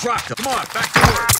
Drop. Come on, back to work.